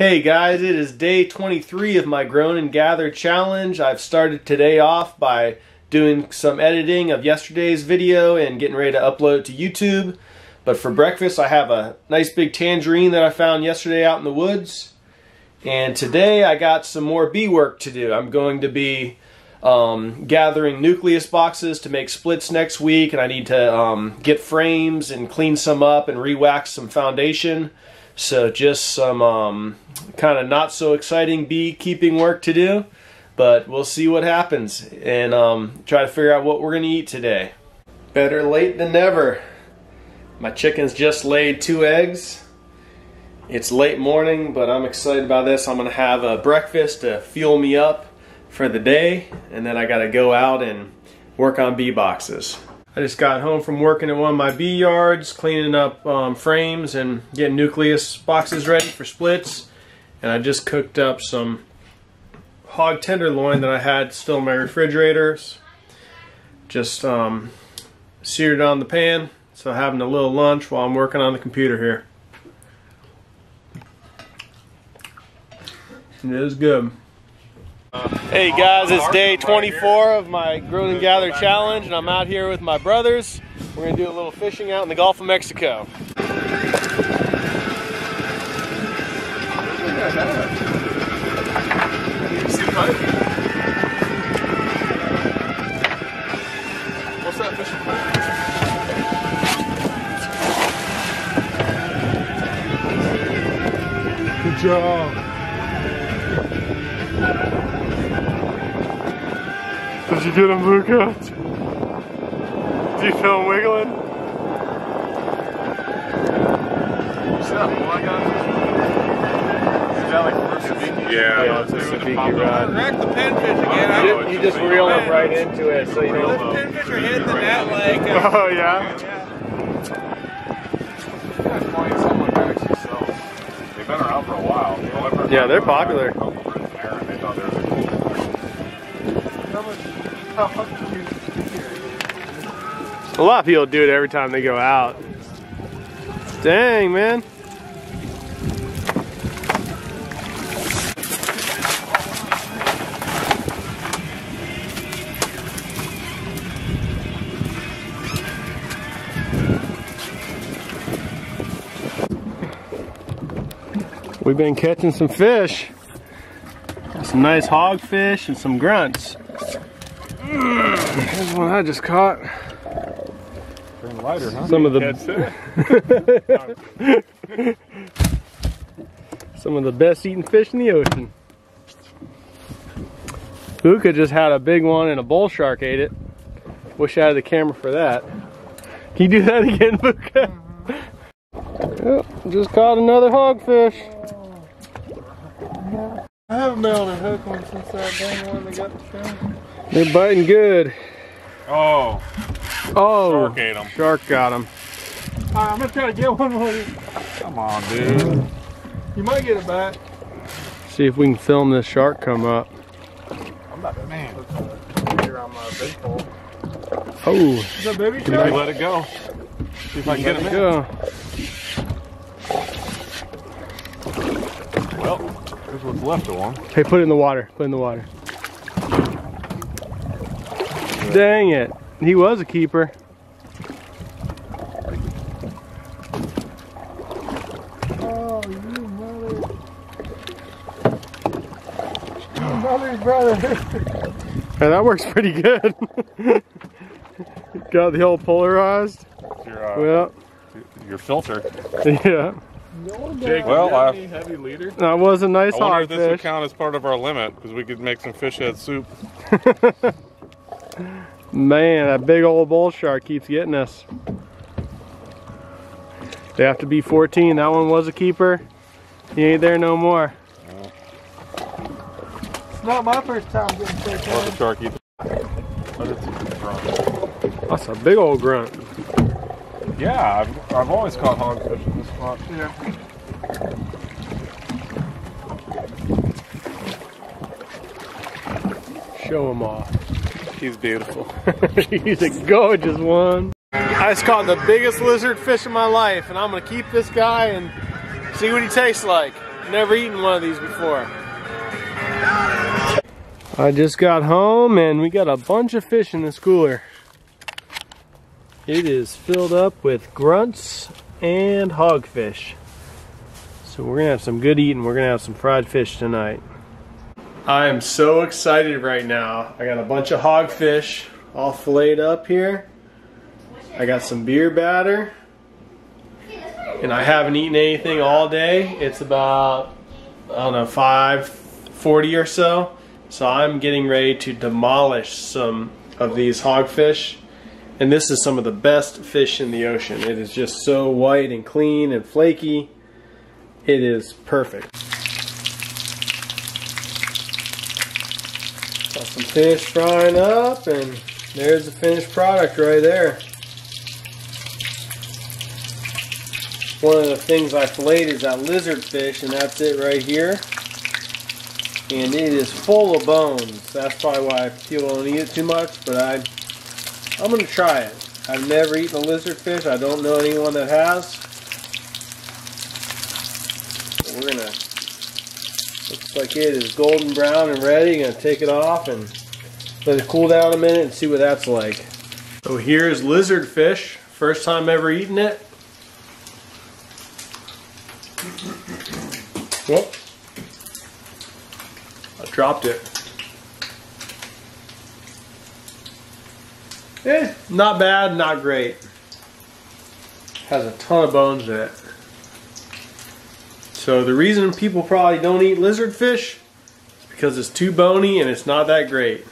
Hey guys, it is day 23 of my Grown and Gather challenge. I've started today off by doing some editing of yesterday's video and getting ready to upload to YouTube. But for breakfast, I have a nice big tangerine that I found yesterday out in the woods. And today I got some more bee work to do. I'm going to be um, gathering nucleus boxes to make splits next week and I need to um, get frames and clean some up and re-wax some foundation. So just some um, kind of not so exciting beekeeping work to do, but we'll see what happens and um, try to figure out what we're going to eat today. Better late than never. My chickens just laid two eggs. It's late morning, but I'm excited about this. I'm going to have a breakfast to fuel me up for the day, and then I got to go out and work on bee boxes. I just got home from working at one of my bee yards, cleaning up um, frames and getting nucleus boxes ready for splits. And I just cooked up some hog tenderloin that I had still in my refrigerators. Just um, seared on the pan, so having a little lunch while I'm working on the computer here. And it is good. Hey guys, it's day 24 of my Grown and Gather challenge, and I'm out here with my brothers. We're gonna do a little fishing out in the Gulf of Mexico. What's Good job. Did you get him, Luca? Do you feel him wiggling? What's that one I? Is that like first sabiki? Yeah, yeah it's a sabiki rod. Wreck the pinfish again. You, just, you just reel them right into it, so you Those know. pinfish are hitting the net like. Uh, Oh yeah. That's funny, someone actually sells. They've been around for a while. Yeah, they're popular. A lot of people do it every time they go out. Dang, man. We've been catching some fish. Some nice hogfish and some grunts. Here's one I just caught. Turn lighter, huh? Some of the some of the best eating fish in the ocean. Luca just had a big one and a bull shark ate it. Wish I had the camera for that. Can you do that again, Luca? Yep, just caught another hogfish. I haven't been able to hook one since that dang one that got the shrimp. They're biting good. Oh, Oh, Shark ate 'em. Shark got him. Alright, I'm gonna try to get one more. come on, dude. You might get it back. See if we can film this shark come up. I'm about to, man, Here on my big. Oh, Is that baby we shark? let it go. See if I can get him in. go. Well, here's what's left of one. Hey, put it in the water. Put it in the water. Dang it. He was a keeper. Oh, you mother. Mother's brother. Hey, that works pretty good. Got the old polarized. Your, uh, Well, your filter. yeah. Jake, well, I, heavy leader. That was a nice I wonder if this would count as part of our limit because we could make some fish head soup. Man, that big old bull shark keeps getting us. They have to be 14. That one was a keeper. He ain't there no more. It's not my first time getting fish Or the shark eat. But it's grown. That's a big old grunt. Yeah, I've, I've always caught hogfish in this spot. Yeah. Show him off. He's beautiful. She's a gorgeous one. I just caught the biggest lizard fish of my life, and I'm gonna keep this guy and see what he tastes like. Never eaten one of these before. I just got home and we got a bunch of fish in this cooler. It is filled up with grunts and hogfish. So we're gonna have some good eating. We're gonna have some fried fish tonight. I am so excited right now. I got a bunch of hogfish all filleted up here. I got some beer batter. And I haven't eaten anything all day. It's about, I don't know, 5.40 or so. So I'm getting ready to demolish some of these hogfish. And this is some of the best fish in the ocean. It is just so white and clean and flaky. It is perfect. Got some fish frying up and there's the finished product right there. One of the things I filleted is that lizard fish and that's it right here. And it is full of bones. That's probably why people don't eat it too much, but I, I'm going to try it. I've never eaten a lizard fish. I don't know anyone that has. We're going to, looks like it is golden brown and ready. Going to take it off and let it cool down a minute and see what that's like. So here's lizard fish. First time ever eating it. Whoop. I dropped it. Eh, not bad, not great. Has a ton of bones in it. So the reason people probably don't eat lizard fish is because it's too bony and it's not that great.